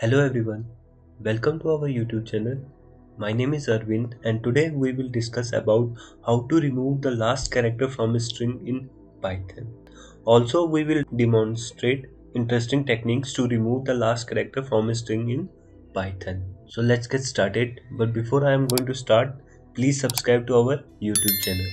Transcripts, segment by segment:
Hello everyone, welcome to our YouTube channel. My name is Arvind and today we will discuss about how to remove the last character from a string in Python. Also we will demonstrate interesting techniques to remove the last character from a string in Python. So let's get started but before I am going to start please subscribe to our YouTube channel.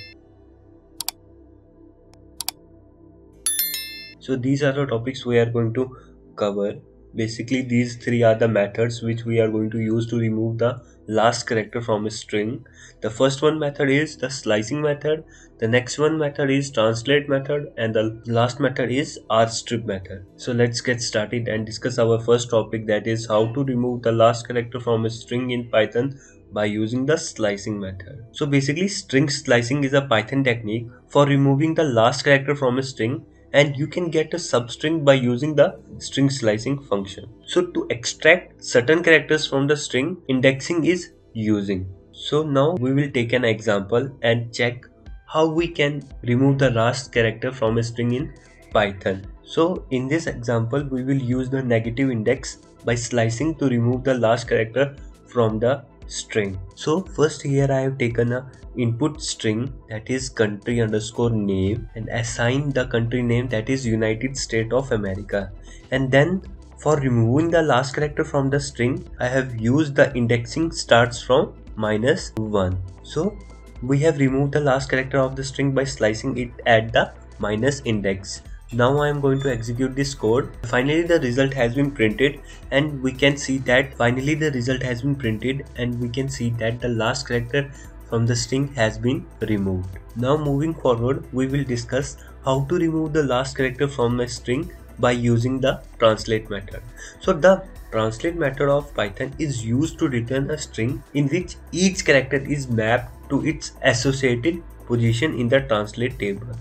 So these are the topics we are going to cover basically these three are the methods which we are going to use to remove the last character from a string. The first one method is the slicing method. The next one method is translate method. And the last method is rstrip method. So let's get started and discuss our first topic that is how to remove the last character from a string in python by using the slicing method. So basically string slicing is a python technique for removing the last character from a string and you can get a substring by using the string slicing function. So to extract certain characters from the string, indexing is using. So now we will take an example and check how we can remove the last character from a string in Python. So in this example, we will use the negative index by slicing to remove the last character from the string. So first here I have taken a input string that is country underscore name and assign the country name that is United States of America. And then for removing the last character from the string I have used the indexing starts from minus 1 so we have removed the last character of the string by slicing it at the minus index now I am going to execute this code finally the result has been printed and we can see that finally the result has been printed and we can see that the last character from the string has been removed. Now moving forward, we will discuss how to remove the last character from a string by using the translate method. So the translate method of Python is used to return a string in which each character is mapped to its associated position in the translate table.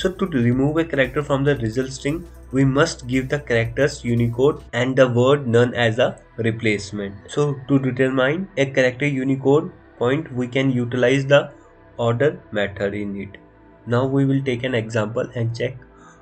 So to remove a character from the result string, we must give the characters Unicode and the word none as a replacement. So to determine a character Unicode point we can utilize the order method in it. Now we will take an example and check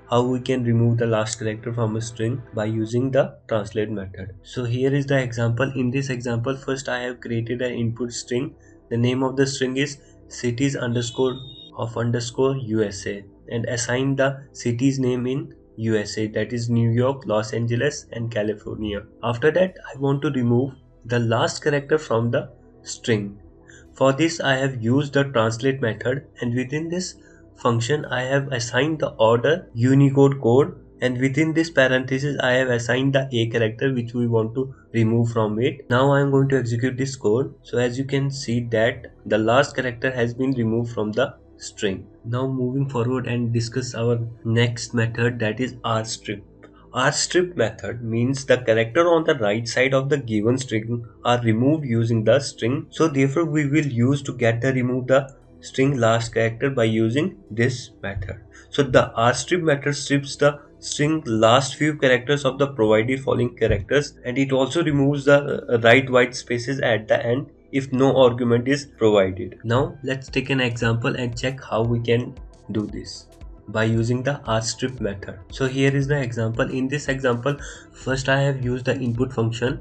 how we can remove the last character from a string by using the translate method. So here is the example. In this example first I have created an input string. The name of the string is cities underscore of underscore USA and assign the city's name in USA that is New York, Los Angeles and California. After that I want to remove the last character from the string for this I have used the translate method and within this function I have assigned the order Unicode code and within this parenthesis I have assigned the A character which we want to remove from it. Now I am going to execute this code. So as you can see that the last character has been removed from the string. Now moving forward and discuss our next method that is rstrip. Rstrip method means the character on the right side of the given string are removed using the string. So therefore we will use to get the remove the string last character by using this method. So the rstrip method strips the string last few characters of the provided following characters and it also removes the uh, right white spaces at the end if no argument is provided. Now let's take an example and check how we can do this by using the rstrip method. So here is the example. In this example first i have used the input function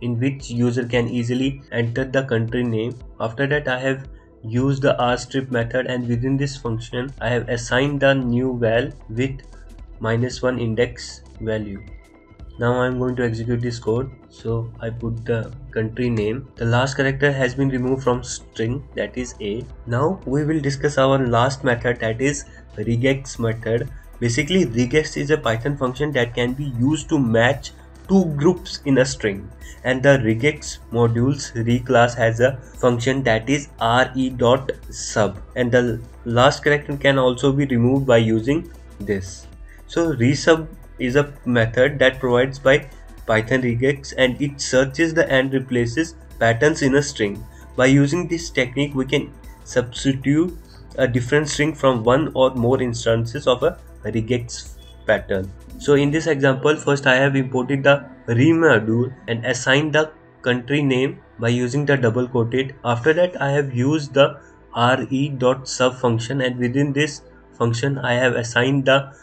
in which user can easily enter the country name. After that i have used the rstrip method and within this function i have assigned the new val with minus one index value now i'm going to execute this code. So i put the country name. The last character has been removed from string that is a. Now we will discuss our last method that is regex method. Basically regex is a python function that can be used to match two groups in a string. And the regex modules reclass has a function that is re.sub and the last character can also be removed by using this. So re.sub is a method that provides by Python regex and it searches the and replaces patterns in a string. By using this technique we can substitute a different string from one or more instances of a regex pattern. So in this example first I have imported the re module and assigned the country name by using the double quoted. After that I have used the re.sub function and within this function I have assigned the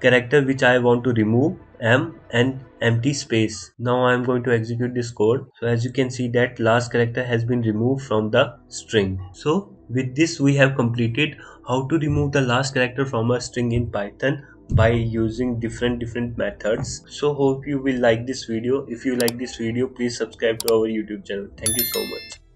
character which I want to remove m and empty space. Now I am going to execute this code. So as you can see that last character has been removed from the string. So with this we have completed how to remove the last character from a string in Python by using different different methods so hope you will like this video if you like this video please subscribe to our youtube channel thank you so much